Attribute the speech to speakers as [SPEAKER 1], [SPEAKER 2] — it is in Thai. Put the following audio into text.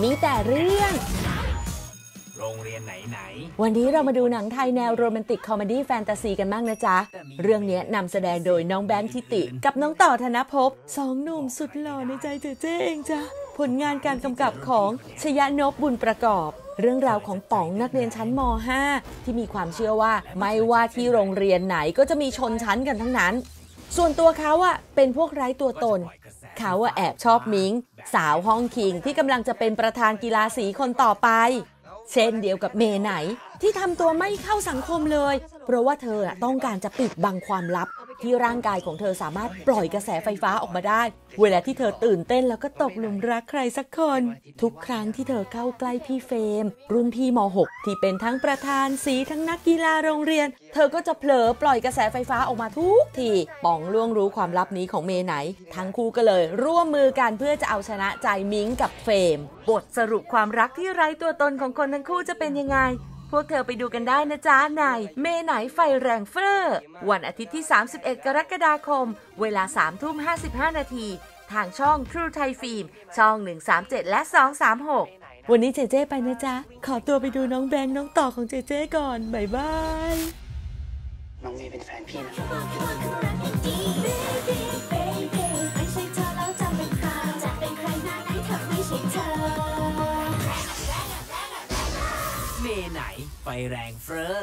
[SPEAKER 1] มีแต่เรื่อง
[SPEAKER 2] โรงเรียนไหน
[SPEAKER 1] วันนี้เรามาดูหนังไทยแนว romantic comedy fantasy กันบ้างนะจ๊ะ เรื่องนี้นำแสดงโดยน้องแบงค์ทิติ กับน้องต่อธนภพสองหนุ่มสุดหล่อในใจเจเจเองจ้ะ ผลงานการกำกับของชยนพบุญประกอบเรื่องราวของป๋องนักเรียนชั้นม .5 ที่มีความเชื่อว่า ไม่ว่าที่โรงเรียนไหนก็จะมีชนชั้นกันทั้งนั้น ส่วนตัวเขาอะเป็นพวกไร้ตัวตน เขาอะแอบชอบมิง สาวห้องคิงที่กำลังจะเป็นประธานกีฬาสีคนต่อไป เช่นเดียวกับเมไหนที่ทำตัวไม่เข้าสังคมเลย เพราะว่าเธอต้องการจะปิดบังความลับ ที่ร่างกายของเธอสามารถปล่อยกระแสไฟฟ้าออกมาได้ เวลาที่เธอตื่นเต้นแล้วก็ตกหลุมรักใครสักคน ทุกครั้งที่เธอเข้าใกล้พี่เฟรมรุ่นพี่ม .6 ที่เป็นทั้งประธานสีทั้งนักกีฬาโรงเรียน เธอก็จะเผลอปล่อยกระแสไฟฟ้าออกมาทุกทีป๋องล่วงรู้ความลับนี้ของเมไหน ทั้งคู่ก็เลย ร่วมมือกันเพื่อจะเอาชนะใจมิงกับเฟรมบทสรุปความรักที่ไร้ตัวตนของคนทั้งคู่จะเป็นยังไง พวกเธอไปดูกันได้นะจ๊ะในเมไหนไฟแรงเฟ้อวันอาทิตย์ที่ 31 กรกฎาคม เวลา3ทุ่ม55 นาที ทางช่อง True Thai Film ช่อง 137 และ 236 วันนี้เจเจไปนะจ๊ะ ขอตัวไปดูน้องแบงค์น้องต่อของเจเจก่อนบ๊ายบาย
[SPEAKER 3] น้องเมย์เป็นแฟนพี่นะ
[SPEAKER 4] ไม่ใช่เธอแล้วจะเป็นใครจะเป็นใครหน้าไหนเธอไม่ใช่เธอ
[SPEAKER 2] เมไหนไฟแรงเฟ้อ